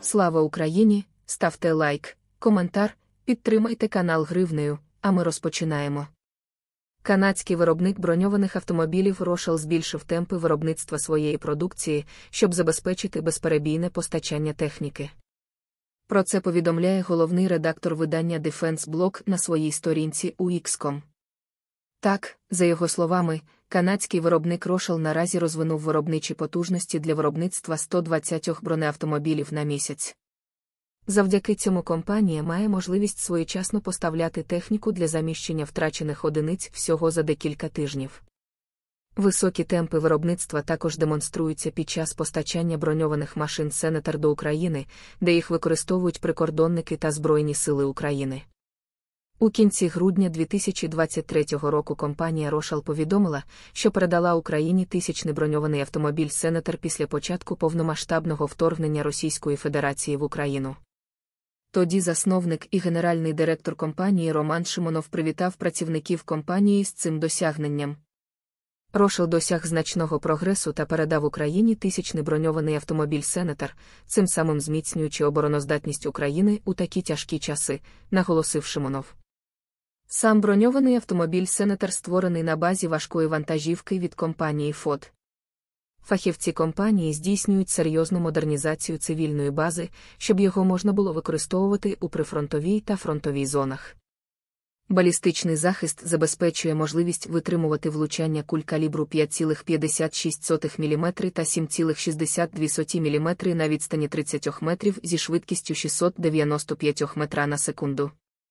Слава Україні! Ставте лайк, коментар, підтримайте канал гривнею, а ми розпочинаємо. Канадський виробник броньованих автомобілів Рошел збільшив темпи виробництва своєї продукції, щоб забезпечити безперебійне постачання техніки. Про це повідомляє головний редактор видання Defense Block на своїй сторінці у. Так, за його словами, канадський виробник Рошел наразі розвинув виробничі потужності для виробництва 120 бронеавтомобілів на місяць. Завдяки цьому компанія має можливість своєчасно поставляти техніку для заміщення втрачених одиниць всього за декілька тижнів. Високі темпи виробництва також демонструються під час постачання броньованих машин Сенатор до України, де їх використовують прикордонники та Збройні сили України. У кінці грудня 2023 року компанія Рошал повідомила, що передала Україні тисячний броньований автомобіль Сенатор після початку повномасштабного вторгнення Російської Федерації в Україну. Тоді засновник і генеральний директор компанії Роман Шимонов привітав працівників компанії з цим досягненням. Рошел досяг значного прогресу та передав Україні тисячний броньований автомобіль Сенатор, цим самим зміцнюючи обороноздатність України у такі тяжкі часи, наголосив Шимонов. Сам броньований автомобіль Сенатор створений на базі важкої вантажівки від компанії Фод. Фахівці компанії здійснюють серйозну модернізацію цивільної бази, щоб його можна було використовувати у прифронтовій та фронтовій зонах. Балістичний захист забезпечує можливість витримувати влучання куль калібру 5,56 мм та 7,62 мм на відстані 30 метрів зі швидкістю 695 метра на секунду.